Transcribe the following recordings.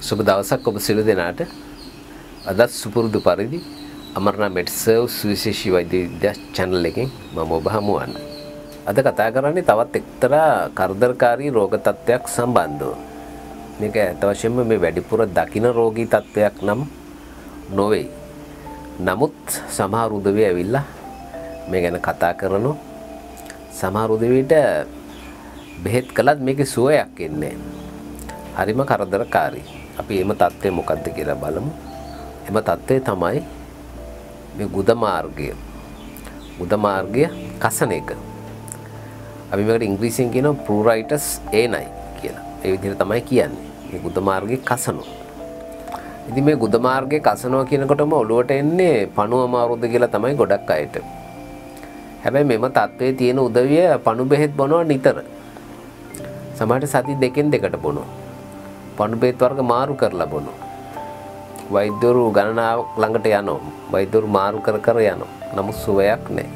සුබ දවසක් ඔබ සියලු දෙනාට අදත් සුපුරුදු පරිදි අමරණා මෙඩ්සර්ව් සුවිශේෂී වෛද්‍ය විද්‍යා channel එකෙන් මම ඔබ හමු වන්න. අද කතා කරන්නේ තවත් එක්තරා කරදරකාරී රෝග තත්ත්වයක් සම්බන්ධව. මේක ඇත්ත වශයෙන්ම මේ වැඩිපුර දකින රෝගී තත්ත්වයක් නම් නොවේ. නමුත් සමහර උදවිය ඇවිල්ලා මේ ගැන කතා කරනු සමහර උදවියට බෙහෙත් කළත් මේකේ සුවයක් එන්නේ හරිම කරදරකාරී. අපි එම තත්ත්වය මොකක්ද කියලා බලමු. එම තත්ත්වය තමයි මේ ගුද මාර්ගය. ගුද මාර්ගය කසන එක. අපි මේකට ඉංග්‍රීසියෙන් කියනවා ප්‍රූරයිටස් A9 කියලා. ඒ විදිහට තමයි කියන්නේ. මේ ගුද මාර්ගයේ කසනවා. ඉතින් මේ ගුද මාර්ගයේ කසනවා කියනකොටම ඔළුවට එන්නේ පණුව අමාරුද කියලා තමයි ගොඩක් අයට. හැබැයි මෙම තත්ත්වයේ තියෙන උදවිය පණු බෙහෙත් බොනවා නිතර. සමහරට සති දෙකෙන් දෙකට බොනවා. පණු බෙහෙත් වර්ග මාරු කරලා බොනවා. වෛද්‍යවරු ගණනාවක් ළඟට යනවා. වෛද්‍යවරු මාරු කර කර යනවා. නමුත් සුවයක් නැහැ.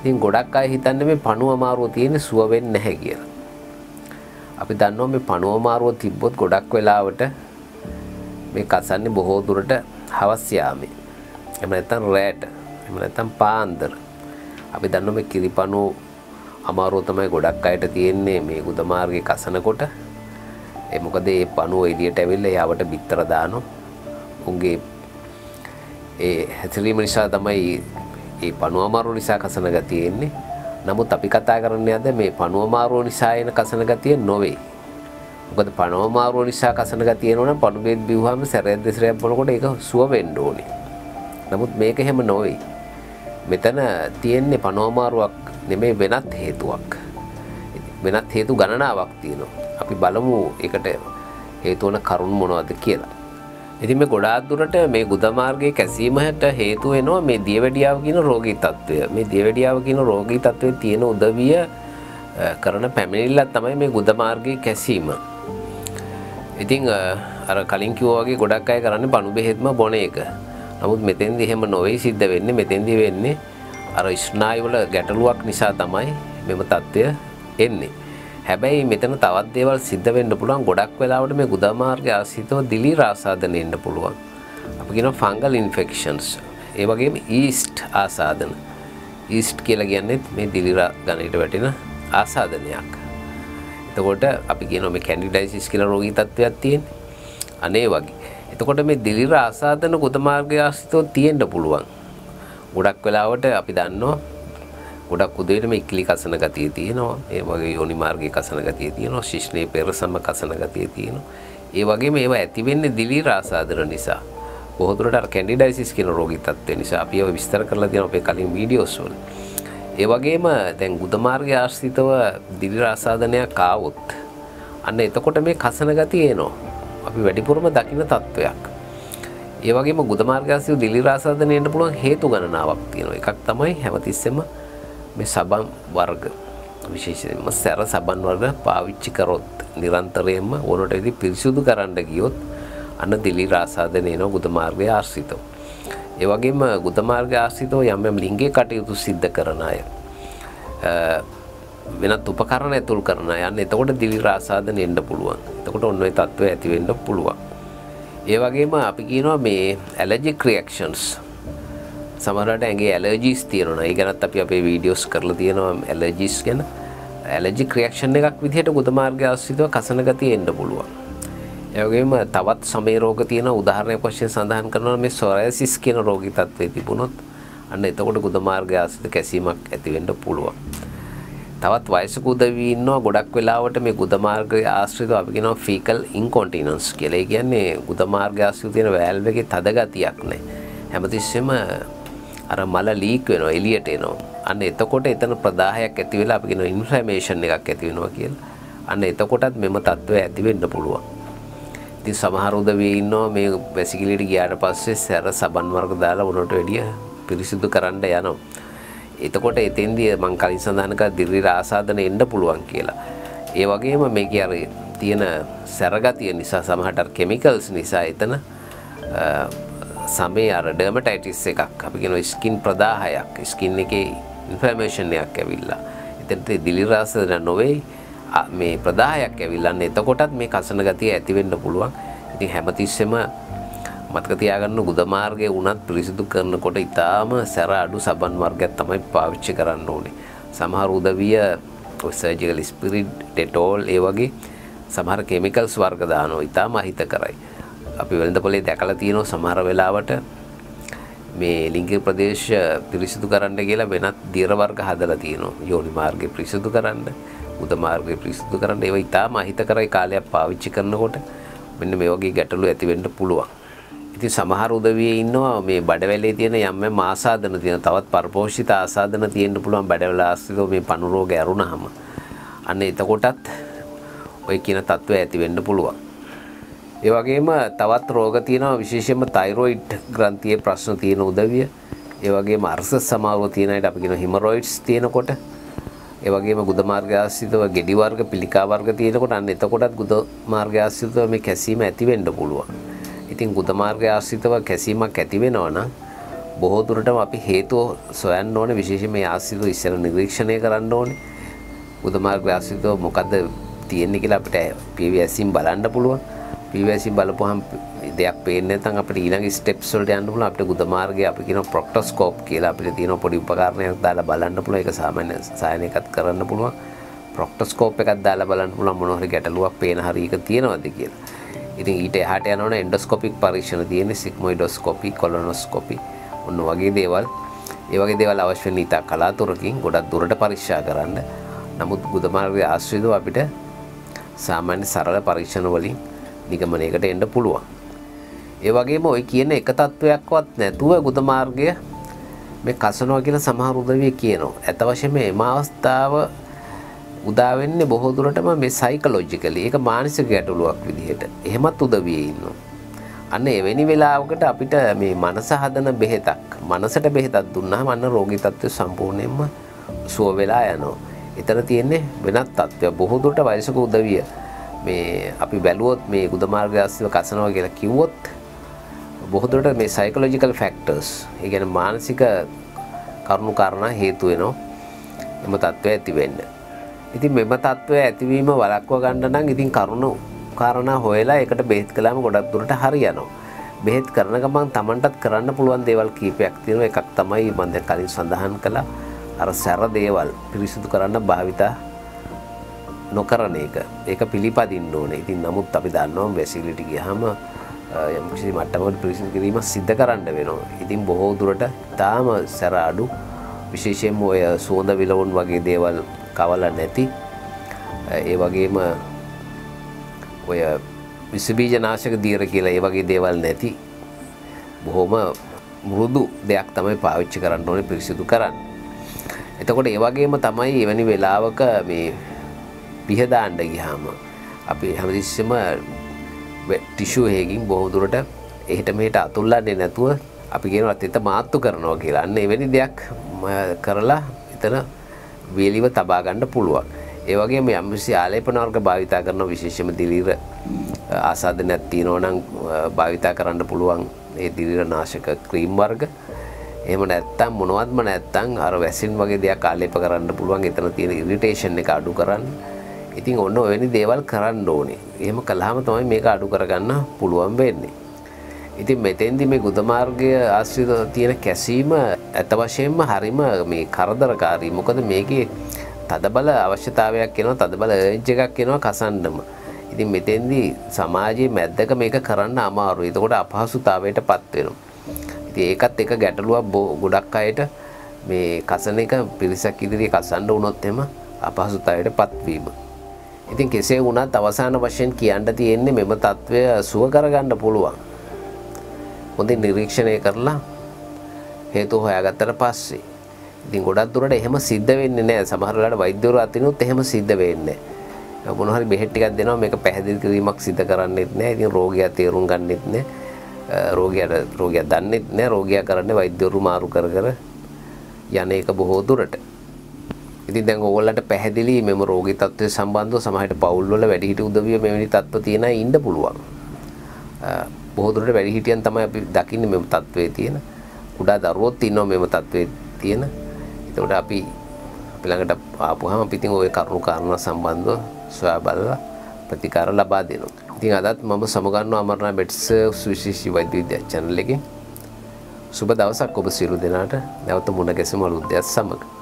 ඉතින් ගොඩක් අය හිතන්නේ මේ පණුව අමාරුව තියෙන්නේ සුව වෙන්නේ නැහැ කියලා. අපි දන්නවා මේ පණුව අමාරුව තිබ්බොත් ගොඩක් වෙලාවට මේ කසන්නේ බොහෝ දුරට හවස් යාමේ. එහෙම නැත්නම් රැට. එහෙම නැත්නම් පාන්දර. අපි දන්නවා මේ කිරිපණුව අමාරුව තමයි ගොඩක් අයට තියෙන්නේ මේ ගුද මාර්ගයේ කසනකොට. ඒ මොකද ඒ පණුව එළියට ඇවිල්ලා යාවට බිත්තර දානවා. උන්ගේ ඒ හැසිරීම නිසා තමයි ඒ පණුව අමාරුව නිසා කසන ගතිය එන්නේ. නමුත් අපි කතා කරන්නේ අද මේ පණුව අමාරුව නිසා එන කසන ගතිය නොවේ. මොකද පණුව අමාරුව නිසා කසන ගතිය එනවා නම් පණු බෙහෙත් බිව්වම සැරයක් දෙසරයක් බොනකොට ඒක සුව වෙන්න ඕනේ. නමුත් මේක එහෙම නොවේ. මෙතන තියෙන්නේ පණුව අමාරුවක් නෙමෙයි වෙනත් හේතුවක්. වෙනත් හේතු ගණනාවක් තියෙනවා. අපි බලමු එකට හේතුවන කරුණ මොනවද කියලා. ඉති මේ ගොඩාදුරට මේ ගුදමාර්ගය කැසීමට හේතු වෙනවා මේ දියවැඩියාව කියන රෝගී තත්ත්වය මේ දියවැඩියාව කියන රෝගී තත්ත්වය තියෙන උදවිය කරන පැමිණිල්ලත් තමයි මේ ගුදමාර්ගය කැසීම. ඉතිං අර කලින් කිවෝගේ ගොඩක් අය කරන්න පණු බෙහෙත්ම බොන එක නමුත් මෙතෙන්දි එහෙම නොවෙයි සිද්ධ වෙන්නේ මෙතෙන්දි වෙන්නේ අර ස්නායිවල ගැටලුවක් නිසා තමයි මෙම තත්ත්වය එන්නේ. හැබැයි මෙතන තවත් දේවල් සිද්ධ වෙන්න පුළුවන් ගොඩක් වෙලාවට මේ ගුදා මාර්ගය ආශ්‍රිතව දිලීර ආසාදන එන්න පුළුවන්. අපි කියනවා ෆංගල් ඉන්ෆෙක්ෂන්ස්. ඒ වගේම ඊස්ට් ආසාදන. ඊස්ට් කියලා කියන්නේ මේ දිලීර ගණයට වැටෙන ආසාදනයක්. එතකොට අපි කියනවා මේ කැන්ඩිඩයිසිස් කියලා රෝගී තත්ත්වයක් තියෙන්නේ. අනේ වගේ. එතකොට මේ දිලිර ආසාදන ගුද මාර්ගය ආශ්‍රිතව තියෙන්න පුළුවන්. ගොඩක් වෙලාවට අපි දන්නවා ගොඩක් උදේට මේ ඉක්ලි කසන ගතිය තියෙනවා. ඒ වගේ යෝනි මාර්ගයේ කසන ගතිය තියෙනවා. ශිෂ්ණේ පෙරසම කසන ගතිය තියෙනවා. ඒ වගේම ඒවා ඇති වෙන්නේ දිලිර ආසාදන නිසා. බොහෝ දුරට අර කැන්ඩිඩයිසිස් කියන රෝගී තත්ත්වය නිසා අපි ඒවා විස්තර කරලා තියෙනවා අපේ කලින් වීඩියෝස් වල. ඒ වගේම දැන් ගුද මාර්ගය ආශ්‍රිතව දිලිර ආසාදනයක් ආවොත් අන්න එතකොට මේ කසන ගතිය එනවා. අපි වැඩිපුරම දකින තත්ත්වයක්. ඒ වගේම ගුද මාර්ගාසිය දිලිර ආසාදනය එන්න පුළුවන් හේතු ගණනාවක් තියෙනවා. එකක් තමයි හැමතිස්සෙම මේ සබන් වර්ග විශේෂයෙන්ම සැර සබන් වර්ග පාවිච්චි කරොත් නිරන්තරයෙන්ම ඕනට ඉදි පිරිසුදු කරන්න ගියොත් අන්න දිලිර ආසාදනය එනවා ගුද මාර්ගය ආශ්‍රිතව. ඒ වගේම ගුද මාර්ගය ආශ්‍රිතව යම් යම් ලිංගික කටයුතු සිද්ධ කරන අය වෙනත් උපකරණ ඇතුල් කරන යන්න එතකොට දිලි රාසාදන එන්න පුළුවන්. එතකොට ඔන්න ඔය තත්ත්වය ඇති වෙන්න පුළුවන්. ඒ වගේම අපි කියනවා මේ ඇලර්ජික් රියැක්ෂන්ස් සමහරවිට ඇඟේ ඇලර්ජිස් තියෙනවා. ඒ ගැනත් අපි අපේ වීඩියෝස් කරලා තියෙනවා ඇලර්ජිස් ගැන. ඇලර්ජික් රියැක්ෂන් එකක් විදිහට ගුද මාර්ගය ආශ්‍රිතව කසන ගතිය එන්න පුළුවන්. ඒ වගේම තවත් සමේ රෝග තියෙන උදාහරණයක් වශයෙන් සඳහන් කරනවා මේ සොරයසිස් කියන රෝගී තත්ත්වයේ තිබුණොත් අන්න එතකොට ගුද මාර්ගය ආශ්‍රිත කැසීමක් ඇති වෙන්න පුළුවන්. තවත් වයසක උදවී ඉන්නවා ගොඩක් වෙලාවට මේ ගුද මාර්ගය ආශ්‍රිතව අපි කියනවා ෆීකල් ඉන්කොන්ටිනන්ස් කියලා. ඒ කියන්නේ ගුද මාර්ගය ආශ්‍රිත තියෙන වැල්ව් එකේ තද ගතියක් නැහැ. හැමතිස්සෙම අර මල ලීක් වෙනවා එළියට එනවා. අන්න එතකොට එතන ප්‍රදාහයක් ඇති වෙලා අපි කියනවා ඉන්ෆ්ලැමේෂන් එකක් ඇති වෙනවා කියලා. අන්න එතකොටත් මෙම තත්ත්වය ඇති වෙන්න පුළුවන්. ඉතින් සමහර උදවිය ඉන්නවා මේ වැසිකිළියට ගියාට පස්සේ සැර සබන් වර්ග දාලා උනට වැඩිය පිරිසිදු කරන්න යනවා. එතකොට එතෙන්දී මං කලින් සඳහන් කර දිරිර ආසාදන එන්න පුළුවන් කියලා. ඒ වගේම මේකේ අර තියෙන සැරගතිය නිසා සමහරට අර කෙමිකල්ස් නිසා එතන සමේ අර ඩර්මටයිටිස් එකක් අපි කියනවා ස්කින් ප්‍රදාහයක් ස්කින් එකේ ඉන්ෆ්ලැමේෂන් එකක් ඇවිල්ලා. එතනට දිලිර ආසාදන නොවේ මේ ප්‍රදාහයක් ඇවිල්ලා එතකොටත් මේ කසන ගතිය ඇති වෙන්න පුළුවන්. ඉතින් හැමතිස්සෙම මතක තියාගන්න ගුද මාර්ගය වුණත් පිරිසිදු කරනකොට ඊටාම සැර අඩු සබන් වර්ගයක් තමයි පාවිච්චි කරන්න ඕනේ. සමහර උදවිය සර්ජිකල් ස්පිරිට් ඩෙටෝල් ඒ වගේ සමහර කෙමිකල්ස් වර්ග දානවා. ඊටාම අහිත කරයි. අපි වෙළඳපොලේ දැකලා තියෙනවා සමහර වෙලාවට මේ ලිංගික ප්‍රදේශ පිරිසිදු කරන්න කියලා වෙනත් දියර වර්ග හදලා තියෙනවා. යෝනි මාර්ගය පිරිසිදු කරන්න, උද මාර්ගය පිරිසිදු කරන්න ඒවා ඊටාම අහිත කරයි කාලයක් පාවිච්චි කරනකොට මෙන්න මේ වගේ ගැටලු ඇති වෙන්න පුළුවන්. ඉතින් සමහර උදවියේ ඉන්නවා මේ බඩවැලේ තියෙන යම් යම් ආසාදන තියෙන තවත් පරපෝෂිත ආසාදන තියෙන්න පුළුවන් බඩවැල ආශ්‍රිතව මේ පණු රෝග ඇරුණාම. අන්න එතකොටත් ඔය කියන තත්ත්වය ඇති වෙන්න පුළුවන්. ඒ වගේම තවත් රෝග තියෙනවා විශේෂයෙන්ම තයිරොයිඩ් ග්‍රන්ථියේ ප්‍රශ්න තියෙන උදවිය. ඒ වගේම අර්ස සමාව තියෙන අයට අපි කියන හිමරොයිඩ්ස් තියෙනකොට ඒ වගේම ගුද මාර්ග ආශ්‍රිතව ගෙඩි වර්ග පිළිකා වර්ග තියෙනකොට අන්න එතකොටත් ගුද මාර්ග ආශ්‍රිතව මේ කැසීම ඇති වෙන්න පුළුවන්. ඉතින් ගුද මාර්ග ආශ්‍රිතව කැසීමක් ඇති වෙනවා නම් බොහෝ දුරටම අපි හේතුව සොයන්න ඕනේ විශේෂයෙන් මේ ආශ්‍රිතව ඉස්සර නිරීක්ෂණය කරන්න ඕනේ. ගුද මාර්ග ආශ්‍රිතව මොකද්ද තියෙන්නේ කියලා අපිට PVSින් බලන්න පුළුවන්. PVSින් බලපුවහම දෙයක් පේන්නේ නැත්නම් අපිට ඊළඟ ස්ටෙප්ස් වලට යන්න පුළුවන්. අපිට ගුද මාර්ගය අපි කියන ප්‍රොක්ටොස්කෝප් කියලා අපිට තියෙන පොඩි උපකරණයක් දාලා බලන්න පුළුවන්. ඒක සාමාන්‍ය සායනයකත් කරන්න පුළුවන්. ප්‍රොක්ටොස්කෝප් එකක් දාලා බලන්න පුළුවන් මොනවා හරි ගැටලුවක් පේන හරි එක තියෙනවද කියලා. ඉතින් ඊට එහාට යනවනේ එන්ඩොස්කෝපික් පරීක්ෂණ තියෙන්නේ සිග්මොයිඩොස්කෝපි කොලොනොස්කෝපි ඔන්න වගේ දේවල් ඒ වගේ දේවල් අවශ්‍ය වෙන ඉතා කලාතුරකින් ගොඩක් දුරට පරීක්ෂා කරන්න. නමුත් ගුදමාර්ගයේ ආශ්‍රිතව අපිට සාමාන්‍ය සරල පරීක්ෂණ වලින් නිගමනයකට එන්න පුළුවන්. ඒ වගේම ওই කියන එක තත්වයක්වත් නැතුව ගුදමාර්ගය මේ කසනවා කියලා සමහර උදවිය කියනවා. ඇත්ත වශයෙන්ම මේ අවස්ථාව උදා වෙන්නේ බොහෝ දුරටම මේ සයිකොලොජිකලි ඒක මානසික ගැටලුවක් විදිහට. එහෙමත් උදවියේ ඉන්නවා. අන්න එවැනි වෙලාවකට අපිට මේ මනස හදන බෙහෙතක් මනසට බෙහෙතක් දුන්නාම අන්න රෝගී තත්ත්වය සම්පූර්ණයෙන්ම සුව වෙලා යනවා. එතන තියෙන්නේ වෙනත් තත්ත්වයක්. බොහෝ දුරට වයසක උදවිය මේ අපි බැලුවොත් මේ ගුද මාර්ගය අස්සිව කසනවා කියලා කිව්වොත් බොහෝ දුරට මේ සයිකොලොජිකල් ෆැක්ටර්ස් ඒ කියන්නේ මානසික කරුණු කාරණා හේතු වෙනවා එම තත්ත්වය ඇති වෙන්නේ. ඉතින් මෙම තත්ත්වය ඇතිවීම වලක්ව ගන්න නම් ඉතින් කරුණු කාරණා හොයලා එකට බෙහෙත් කළාම ගොඩක් දුරට හරියනවා. බෙහෙත් කරන ගමන් Tamanටත් කරන්න පුළුවන් දේවල් කීපයක් තියෙනවා. එකක් තමයි මම දැන් කලින් සඳහන් කළා අර සැර දේවල් පිරිසිදු කරන්න භාවිතා නොකරන එක. ඒක පිළිපදින්න ඕනේ. ඉතින් නමුත් අපි දන්නවා වැසිලිටි ගියාම යම් කිසි මට්ටමකට පිරිසිදු කිරීම සිද්ධ කරන්න වෙනවා. ඉතින් බොහෝ දුරට තාම සැර අඩු විශේෂයෙන්ම ඔය සුවඳ විලවුන් වගේ දේවල් කවල නැති ඒ වගේම ඔය විසබීජනාශක දීර කියලා ඒ වගේ දේවල් නැති බොහොම මෘදු දෙයක් තමයි පාවිච්චි කරන්න ඕනේ පිරිසිදු කරන්න. එතකොට ඒ වගේම තමයි එවැනි වෙලාවක මේ පිහදාන්න ගියාම අපි හැමතිස්සෙම ටිෂු එකකින් බොහෝ දුරට එහෙට මෙහෙට අතුල්ලන්නේ නැතුව අපි කියනවා තෙත මාත්තු කරනවා කියලා. අන්න එවැනි දෙයක් කරලා එතන වේලිව තබා ගන්න පුළුවන්. ඒ වගේම යම්කිසි ආලේපන වර්ග භාවිතා කරන විශේෂම දිලීර ආසාදනයක් තියෙනවා නම් භාවිතා කරන්න පුළුවන් ඒ දිලීර නාශක ක්‍රීම් වර්ග. එහෙම නැත්තම් මොනවත්ම නැත්තම් අර වැසින් වගේ දෙයක් ආලේප කරන්න පුළුවන්. එතන තියෙන ඉරිටේෂන් එක අඩු කරන්න. ඉතින් ඔන්න ඔවැනි දේවල් කරන්න ඕනේ. එහෙම කළාම තමයි මේක අඩු කරගන්න පුළුවන් වෙන්නේ. ඉතින් මෙතෙන්දි මේ ගුදමාර්ගය ආශ්‍රිත තියෙන කැසීම ඇත වශයෙන්ම හරිම මේ කරදරකාරී. මොකද මේකේ තදබල අවශ්‍යතාවයක් කෙනවා තදබල ඒජ් එකක් කෙනවා කසන්නම. ඉතින් මෙතෙන්දි සමාජයේ මැද්දක මේක කරන්න අමාරු එතකොට අපහසුතාවයට පත් වෙනවා. ඉතින් ඒකත් එක ගැටලුවක් ගොඩක් අයට මේ කසන එක පිරිසක් ඉදිරියේ කසන්න වුණොත් එම අපහසුතාවයට පත්වීම ඉතින් කෙසේ වුණත් අවසාන වශයෙන් කියන්න තියෙන්නේ මෙම තත්ත්වය සුව කරගන්න පුළුවන්. හොඳින් නිරීක්ෂණය කරලා හේතු හොයාගත්තට පස්සේ. ඉතින් ගොඩක් දුරට එහෙම සිද්ධ වෙන්නේ නැහැ. සමහර වෙලාවට වෛද්‍යවරු අතිනුත් එහෙම සිද්ධ වෙන්නේ නැහැ. මොන හරි බෙහෙත් ටිකක් දෙනවා මේක පැහැදිලි කිරීමක් සිද්ධ කරන්නෙත් නැහැ. ඉතින් රෝගියා තේරුම් ගන්නෙත් නැහැ. රෝගියාට රෝගියා දන්නෙත් නැහැ. රෝගියා කරන්නේ වෛද්‍යවරු මාරු කර කර යන එක බොහෝ දුරට. ඉතින් දැන් ඕගොල්ලන්ට පැහැදිලි මෙම රෝගී තත්ත්වය සම්බන්ධව සමහරට පවුල් වල වැඩිහිටි උදවිය මෙවැනි තත්ත්ව තියෙන අය ඉන්න පුළුවන් බොහෝ දුරට වැඩිහිටියන් තමයි අපි දකින්නේ මෙම තත්ත්වයේ තියෙන කුඩා දරුවොත් ඉන්නවා මෙම තත්ත්වයේ තියෙන. එතකොට අපි අපි ළඟට ආපුවාම අපි ඉතින් ওই කරුණු කාරණා සම්බන්ධව සොයා බලලා ප්‍රතිකාර ලබා දෙනවා. ඉතින් අදත් මම සමගන්නවා අමරණා මෙඩ්ස් සුවිශේෂී වෛද්‍ය විද්‍යා channel එකේ සුබ දවසක් ඔබ සියලු දෙනාට නැවත මුණ ගැසෙමු අලුත් දෙයක් සමග